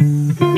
Mm-hmm.